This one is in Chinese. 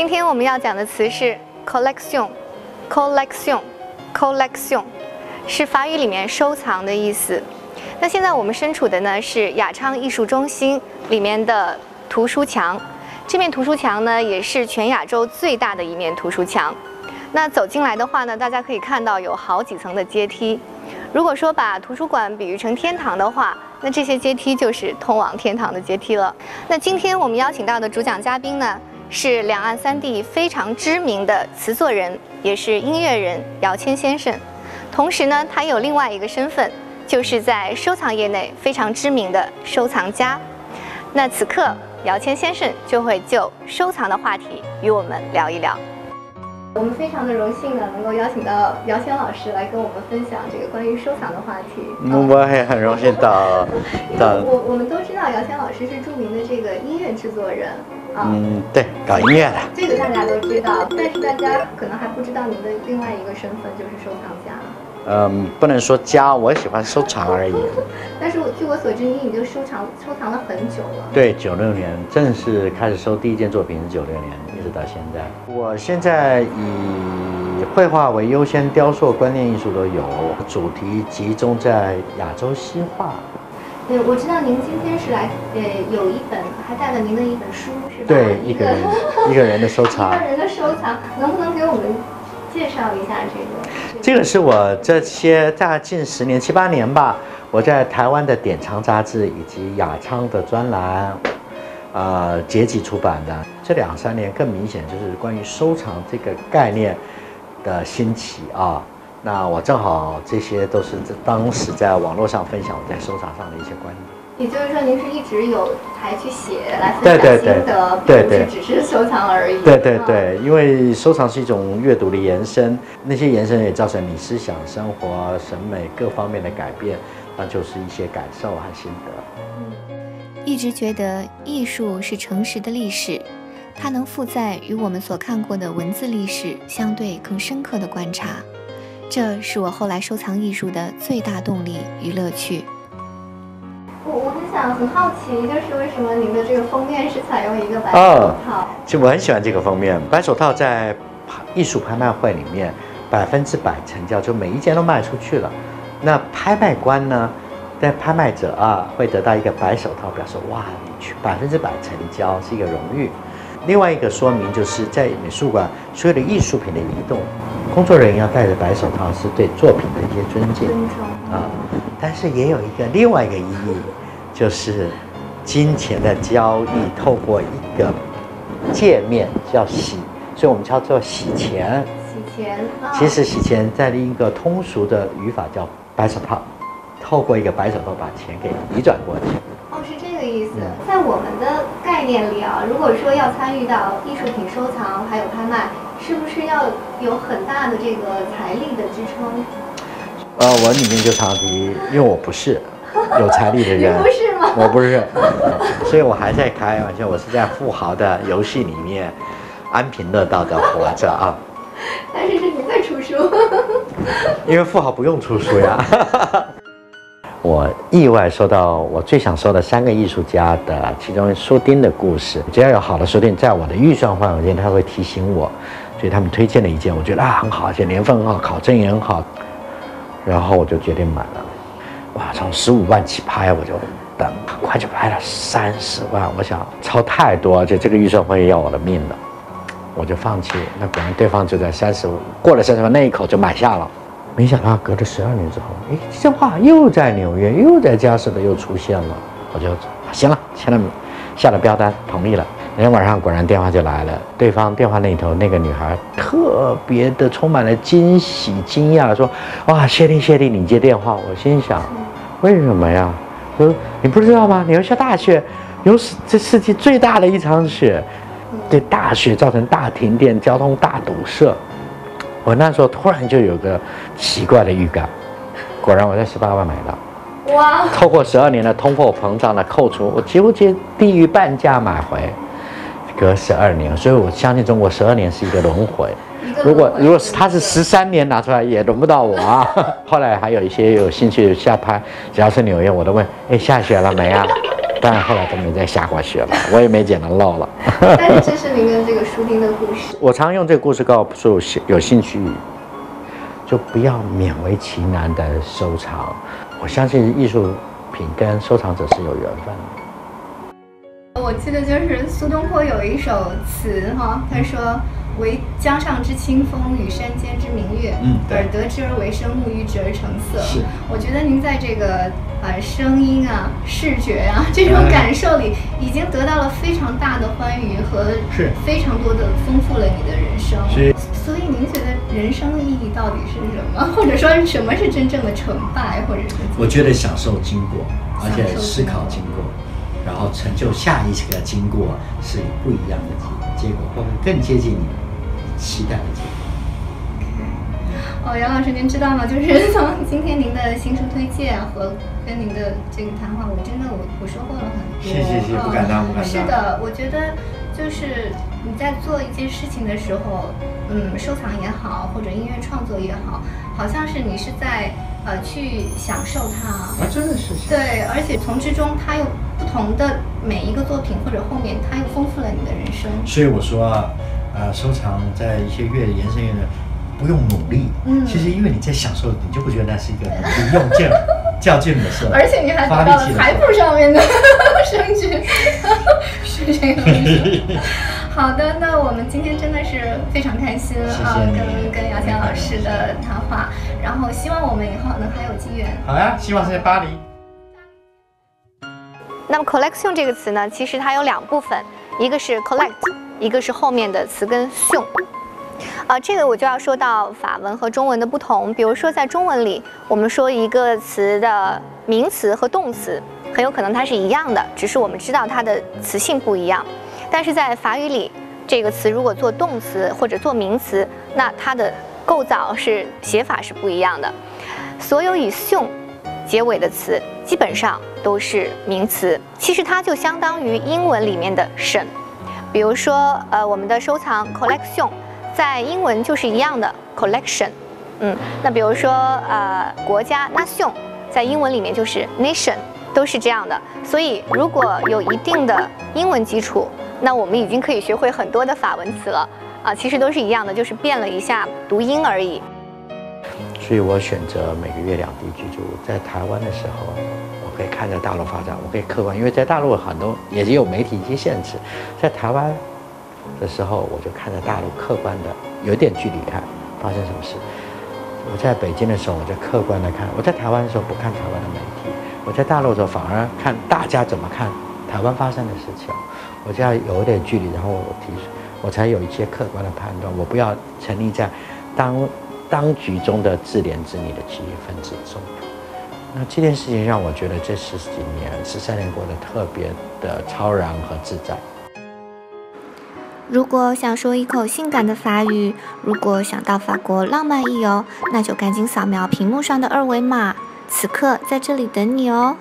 今天我们要讲的词是 collection collection Collection 是法语里面收藏的意思。那现在我们身处的呢是雅昌艺术中心里面的图书墙，这面图书墙呢也是全亚洲最大的一面图书墙。那走进来的话呢，大家可以看到有好几层的阶梯。如果说把图书馆比喻成天堂的话，那这些阶梯就是通往天堂的阶梯了。那今天我们邀请到的主讲嘉宾呢？是两岸三地非常知名的词作人，也是音乐人姚谦先生。同时呢，他有另外一个身份，就是在收藏业内非常知名的收藏家。那此刻，姚谦先生就会就收藏的话题与我们聊一聊。我们非常的荣幸呢，能够邀请到姚谦老师来跟我们分享这个关于收藏的话题。我也很荣幸到 到。我我们都知道姚谦老师是著名的这个音乐制作人。嗯，对，搞音乐的。这个大家都知道，但是大家可能还不知道您的另外一个身份就是收藏家。嗯，不能说家，我喜欢收藏而已。但是我据我所知，你已经收藏收藏了很久了。对，九六年正式开始收第一件作品是九六年，一直到现在。我现在以绘画为优先，雕塑、观念艺术都有，主题集中在亚洲西画。对，我知道您今天是来，呃，有一本，还带了您的一本书，是吧？对，一个人，一个人的收藏。一个人的收藏，能不能给我们介绍一下这个？这个是我这些大近十年、七八年吧，我在台湾的典藏杂志以及雅昌的专栏，呃，结集出版的。这两三年更明显就是关于收藏这个概念的兴起啊。那我正好这些都是在当时在网络上分享我在收藏上的一些观点。也就是说，您是一直有才去写来分享心得，并不是只是收藏而已。对对对，因为收藏是一种阅读的延伸，那些延伸也造成你思想、生活、审美各方面的改变，那就是一些感受和心得。嗯，一直觉得艺术是诚实的历史，它能负载与我们所看过的文字历史相对更深刻的观察。这是我后来收藏艺术的最大动力与乐趣。很想很好奇，就是为什么您的这个封面是采用一个白手套？其实我很喜欢这个封面，白手套在艺术拍卖会里面百分之百成交，就每一件都卖出去了。那拍卖官呢，在拍卖者啊会得到一个白手套，表示哇，你去百分之百成交是一个荣誉。另外一个说明就是在美术馆所有的艺术品的移动。工作人员要戴着白手套，是对作品的一些尊敬啊。但是也有一个另外一个意义，就是金钱的交易透过一个界面叫洗，所以我们叫做洗钱。洗钱。其实洗钱在另一个通俗的语法叫白手套，透过一个白手套把钱给移转过去。哦，是这个意思。在我们的概念里啊，如果说要参与到艺术品收藏还有拍卖。是不是要有很大的这个财力的支撑？呃，我里面就常提，因为我不是有财力的人，不是吗？我不是，所以我还在开玩笑，我是在富豪的游戏里面安贫乐道的活着啊。但是是你在出书，因为富豪不用出书呀。我意外收到我最想收的三个艺术家的其中书钉的故事，只要有好的书钉，在我的预算范围内，他会提醒我。所以他们推荐了一件，我觉得啊很好，而且年份很好，考证也很好，然后我就决定买了。哇，从十五万起拍，我就等，很快就拍了三十万。我想超太多，而且这个预算会要我的命的，我就放弃。那果然对方就在三十五过了三十万那一口就买下了。没想到隔了十二年之后，哎，这件画又在纽约，又在佳士得又出现了。我就行了，签了，下了标单，同意了。那天晚上果然电话就来了，对方电话那头那个女孩特别的充满了惊喜惊讶，说：“哇，谢丽谢丽，你接电话。”我心想：“为什么呀？”说：“你不知道吗？你要下大雪，有史这世界最大的一场雪，对大雪造成大停电，交通大堵塞。”我那时候突然就有个奇怪的预感，果然我在十八万买到。哇！透过十二年的通货膨胀的扣除，我几乎接低于半价买回，隔十二年，所以我相信中国十二年是一个轮回。如果如果是他是十三年拿出来，也轮不到我啊。后来还有一些有兴趣下拍，只要是纽约，我都问：哎，下雪了没啊？当然后来都没再下过雪了，我也没捡到漏了。但是这是您跟这个书丁的故事。我常用这个故事告诉有兴趣，就不要勉为其难的收藏。我相信艺术品跟收藏者是有缘分的。我记得就是苏东坡有一首词哈，他说。为江上之清风，与山间之明月，嗯，耳得之而为声，目遇之而成色。是，我觉得您在这个呃声音啊、视觉啊 这种感受里，已经得到了非常大的欢愉和是非常多的丰富了你的人生。是，所以您觉得人生的意义到底是什么？或者说什么是真正的成败？或者是？我觉得享受经过，而且思考经过，然后成就下一个经过是不一样的结结果，会更接近你。期待的结果。哦，杨老师，您知道吗？就是 从今天您的新书推荐和跟您的这个谈话，我真的我我收获了很多。谢谢谢，不敢当不敢当。是的，我觉得就是你在做一件事情的时候，嗯，收藏也好，或者音乐创作也好，好像是你是在呃去享受它。啊，真的是。对，而且从之中，它又不同的每一个作品或者后面，它又丰富了你的人生。所以我说啊。呃，收藏在一些越延伸越的，不用努力。嗯，其实因为你在享受，你就不觉得那是一个你用劲、较劲的事。而且你还得到了财富上面的 升值，是这个意思。好的，那我们今天真的是非常开心啊，跟跟姚谦老师的谈话，然后希望我们以后能还有机缘。好呀，希望是在巴黎。那么，collection 这个词呢，其实它有两部分，一个是 collect。一个是后面的词根“凶”，啊，这个我就要说到法文和中文的不同。比如说，在中文里，我们说一个词的名词和动词，很有可能它是一样的，只是我们知道它的词性不一样。但是在法语里，这个词如果做动词或者做名词，那它的构造是写法是不一样的。所有以“ s o n ”结尾的词，基本上都是名词。其实它就相当于英文里面的“省”。比如说，呃，我们的收藏 collection，在英文就是一样的 collection，嗯，那比如说，呃，国家 nation，在英文里面就是 nation，都是这样的。所以，如果有一定的英文基础，那我们已经可以学会很多的法文词了。啊，其实都是一样的，就是变了一下读音而已。所以我选择每个月两地居住，在台湾的时候。可以看着大陆发展，我可以客观，因为在大陆很多也有媒体一些限制，在台湾的时候，我就看着大陆客观的有点距离看发生什么事。我在北京的时候，我就客观的看；我在台湾的时候不看台湾的媒体，我在大陆的时候反而看大家怎么看台湾发生的事情。我就要有一点距离，然后我提出，我才有一些客观的判断。我不要沉溺在当当局中的自怜自溺的几分之中。那这件事情让我觉得这十几年、十三年过得特别的超然和自在。如果想说一口性感的法语，如果想到法国浪漫一游，那就赶紧扫描屏幕上的二维码，此刻在这里等你哦。